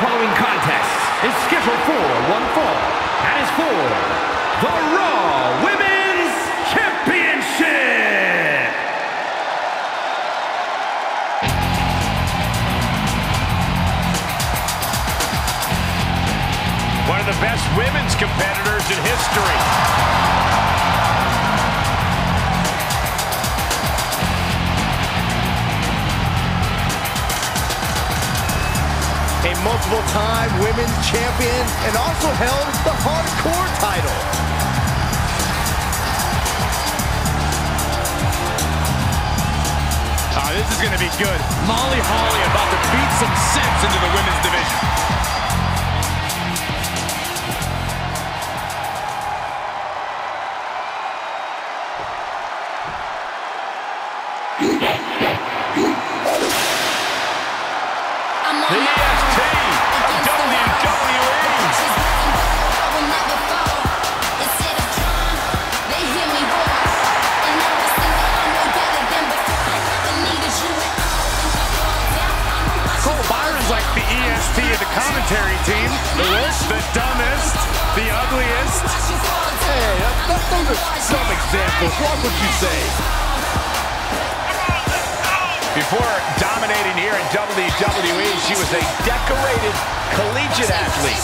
Following contest is scheduled for one fall and is for the Raw Women's Championship. One of the best women's competitors in history. A multiple-time women's champion and also held the hardcore title. Oh, this is going to be good. Molly Holly about to beat some sense into the women's division. Of the commentary team. The worst, the dumbest, the ugliest. Hey, that, those are some examples. What you say. Before dominating here in WWE, she was a decorated collegiate athlete.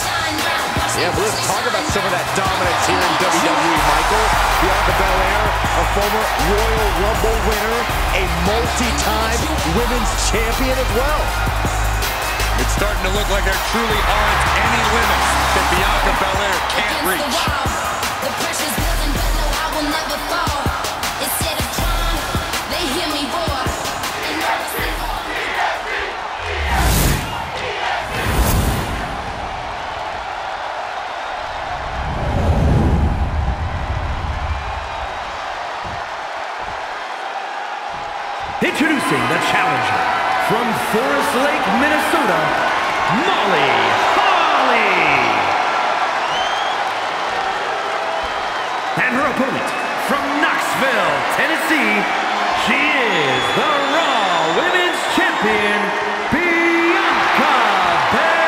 Yeah, but let's talk about some of that dominance here in WWE, Michael. Bianca Belair, a former Royal Rumble winner, a multi-time women's champion as well. It's starting to look like there truly aren't any limits that Bianca Belair can't Against the reach. Tennessee, she is the Raw Women's Champion, Bianca Belair.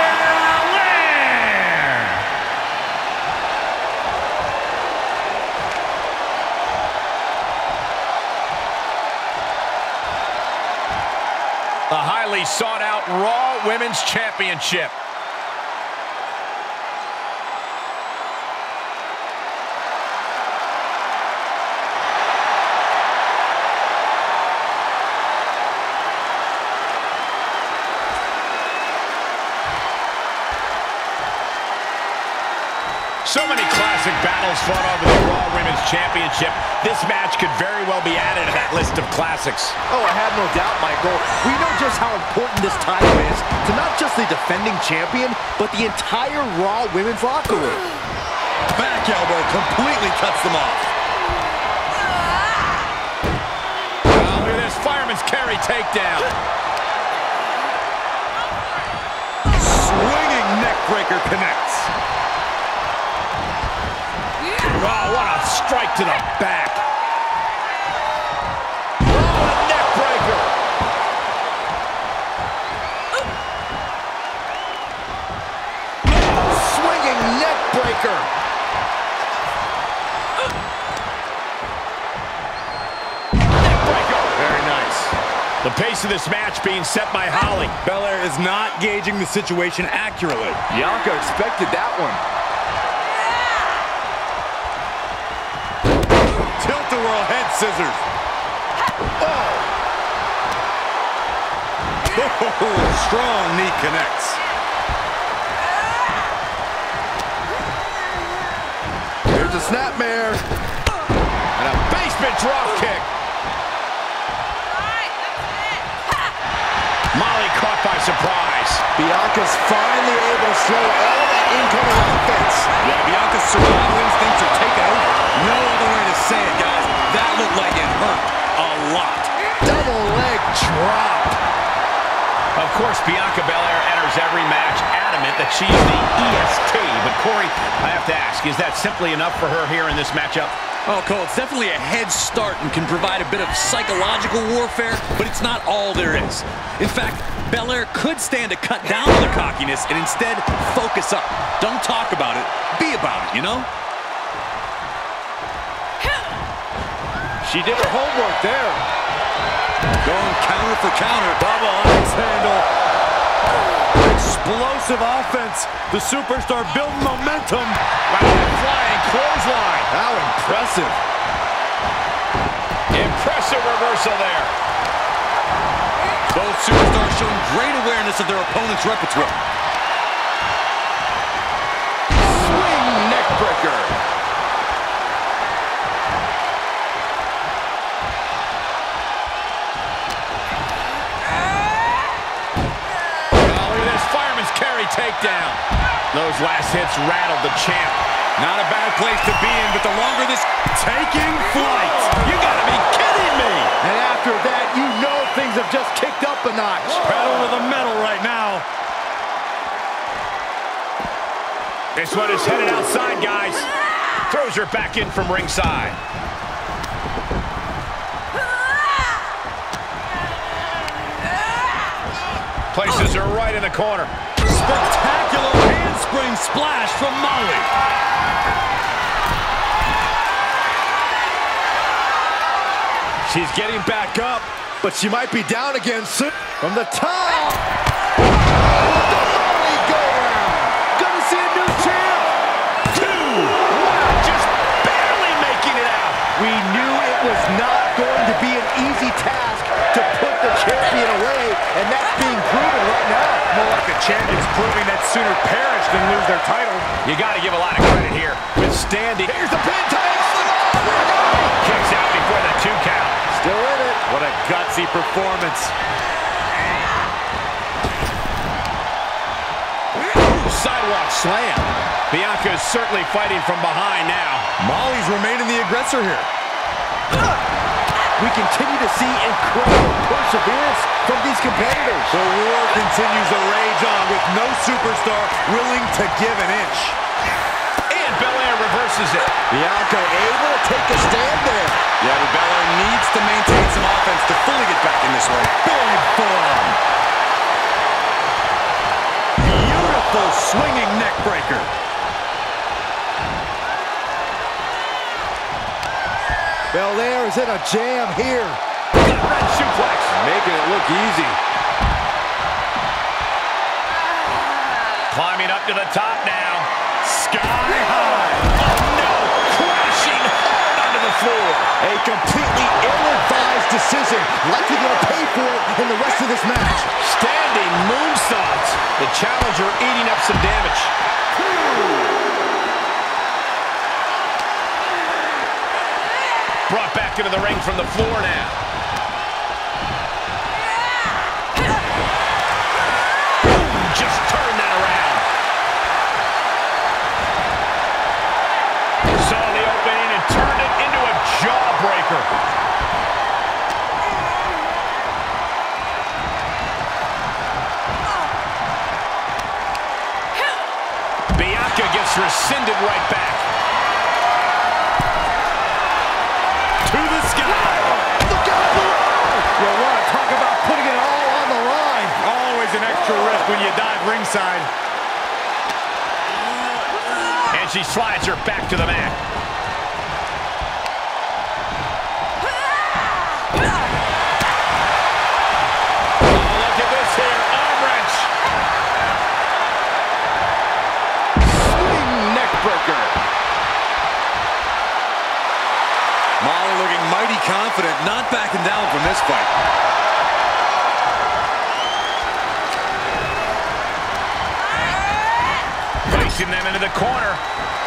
The highly sought out Raw Women's Championship. Battles fought over the Raw Women's Championship. This match could very well be added to that list of classics. Oh, I have no doubt, Michael. We know just how important this title is to not just the defending champion, but the entire Raw Women's locker room. Back elbow completely cuts them off. Oh, look at this fireman's carry takedown. Swinging neckbreaker connects. To the back. Oh, a neckbreaker. Swinging neck breaker. Neckbreaker. Very nice. The pace of this match being set by Holly. Belair is not gauging the situation accurately. Bianca expected that one. Tilt-a-whirl head scissors. Oh. Strong knee connects. There's a snapmare. And a basement drop kick. Molly caught by surprise. Bianca's finally able to slow all that incoming offense. Yeah, Bianca's survival instincts are taking over. No other way to say it, guys. That looked like it hurt a lot. Double leg drop. Of course, Bianca Belair enters every match adamant that she's the EST. But Corey, I have to ask, is that simply enough for her here in this matchup? Oh, Cole, it's definitely a head start and can provide a bit of psychological warfare, but it's not all there is. In fact, Belair could stand to cut down on the cockiness and instead focus up. Don't talk about it, be about it, you know? She did her homework there. Going counter for counter. Double axe handle. Explosive offense. The superstar building momentum. Wow, flying clothesline. How impressive. Impressive reversal there. Both superstars showing great awareness of their opponent's repertoire. Takedown. Those last hits rattled the champ. Not a bad place to be in, but the longer this... Taking flight. You gotta be kidding me. And after that, you know things have just kicked up a notch. Pedal to the metal right now. This one is headed outside, guys. Throws her back in from ringside. Places her right in the corner. Spectacular handspring splash from Molly. She's getting back up, but she might be down again soon. From the top. Champions proving that sooner perish than lose their title. You got to give a lot of credit here. Withstanding. Here's the pin title. Kicks out before the two count. Still in it. What a gutsy performance. Sidewalk slam. Bianca is certainly fighting from behind now. Molly's remaining the aggressor here. We continue to see incredible perseverance from these competitors. The war continues to rage on with no superstar willing to give an inch. And Belair reverses it. Bianca able to take a stand there. Yeah, but Belair needs to maintain some offense to fully get back in this one. Big forearm. Beautiful swinging neck breaker. Belair is in a jam here. Red suplex. Making it look easy. Climbing up to the top now. Sky high. Oh no. Crashing hard onto the floor. A completely ill-advised decision. Likely going to pay for it in the rest of this match. Standing moonsault. The challenger eating up some damage. Brought back into the ring from the floor now. Extra risk when you dive ringside. And she slides her back to the mat. Look at this here. Arm wrench. Swing. Molly looking mighty confident, not backing down from this fight. Placing them into the corner.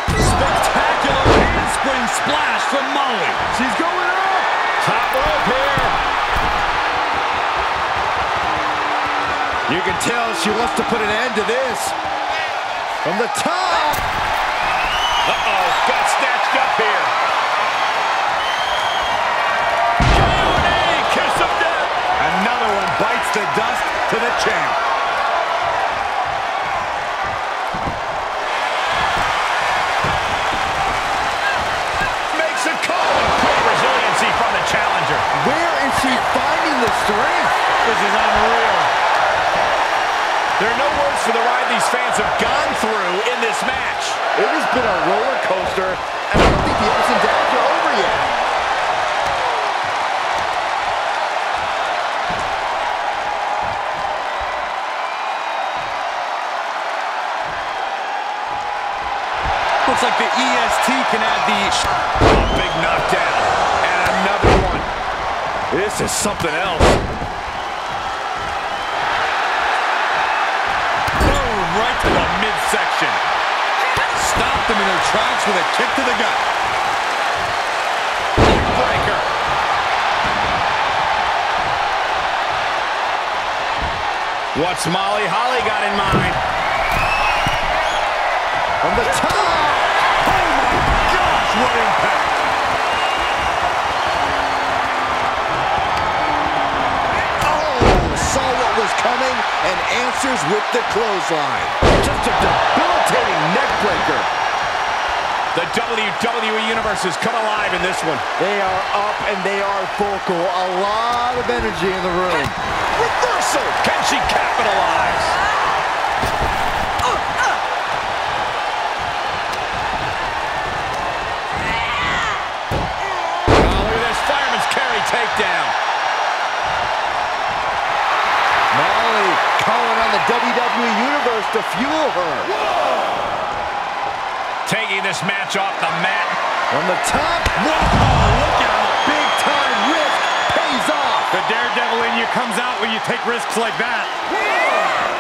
Spectacular handspring splash from Molly. She's going up. Top rope here. You can tell she wants to put an end to this. From the top. Uh-oh, got snatched up here. Kiss of death. Another one bites the dust to the champ. strength. This is unreal. There are no words for the ride these fans have gone through in this match. It has been a roller coaster, and I don't think the ups and downs are over yet. Looks like the EST can add the... Oh, big knockdown. This is something else. Boom, right to the midsection. Stopped them in their tracks with a kick to the gut. Breaker. What's Molly Holly got in mind? From the top. Oh, my Gosh, what impact. And answers with the clothesline. Just a debilitating neckbreaker. The WWE Universe has come alive in this one. They are up and they are vocal. A lot of energy in the room. Reversal. Can she capitalize? WWE Universe to fuel her. Taking this match off the mat. From the top. Whoa, look out. Big time risk pays off. The daredevil in you comes out when you take risks like that.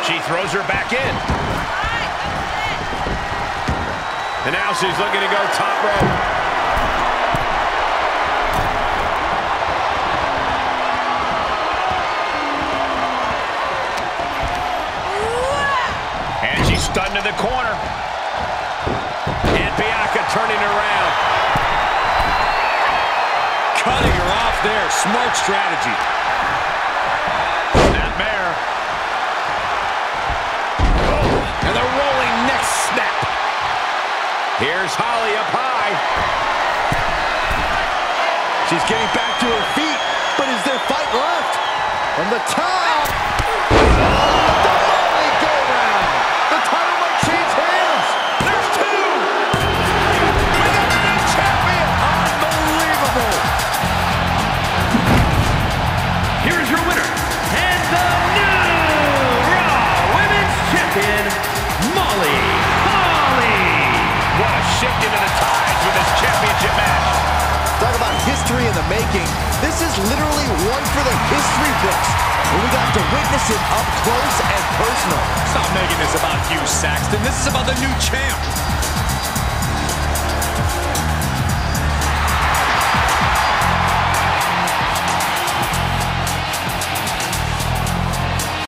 She throws her back in. And now she's looking to go top rope. Stunned in the corner. And Bianca turning around. Cutting her off there. Smart strategy. Snapmare. Oh, and the rolling neck snap. Here's Holly up high. She's getting back to her feet, but is there fight left? From the top. Shift into the tides with this championship match. Talk about history in the making. This is literally one for the history books. And we got to witness it up close and personal. Stop making this about you Saxton. This is about the new champ.